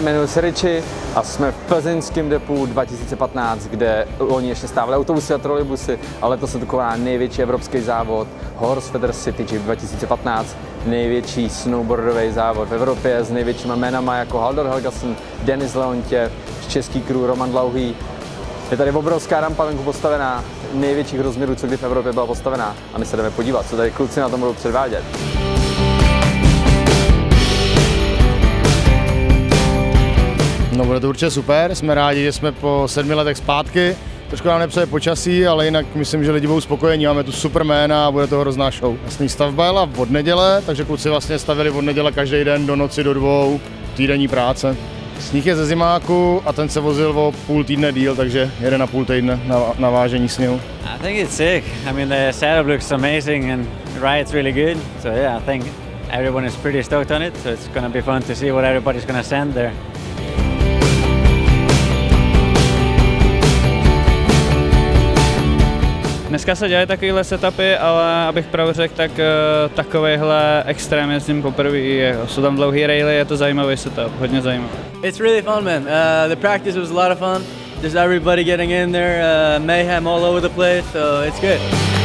jmenuji se Riči a jsme v plzeňském depu 2015, kde oni ještě stávali autobusy a trolejbusy, ale to se taková největší evropský závod Horse Feather City Jeep 2015, největší snowboardový závod v Evropě s největšíma jménama jako Haldor Helgason, Denis Leontě, český crew Roman Dlouhý. Je tady obrovská rampa venku postavená, největších rozměrů, co kdy v Evropě byla postavená. A my se jdeme podívat, co tady kluci na tom budou předvádět. Bude to určitě super, jsme rádi, že jsme po sedmi letech zpátky. Trošku nám nepřeje počasí, ale jinak myslím, že lidi budou spokojení. Máme tu super jména a bude to hrozná show. Jasný stavba jela od neděle, takže kluci vlastně stavili od neděle každý den do noci do dvou, týdenní práce. Sníh je ze zimáku a ten se vozil o půl týdne díl, takže jeden na půl týdne na, na vážení sněhu. I think it's sick. I mean, the setup looks amazing and the ride's really good. So yeah, I think everyone is pretty stoked on it. So it's to be fun to see what everybody's to send there. Dneska se dělají takovéhle setupy, ale abych pravdu řekl, tak uh, takovejhle extrém jezdím poprvé. Jsou tam dlouhý raily, je to zajímavý setup, hodně zajímavý. It's really fun, man. Uh, the practice was a lot of fun. There's everybody getting in there, uh, mayhem all over the place, so it's good.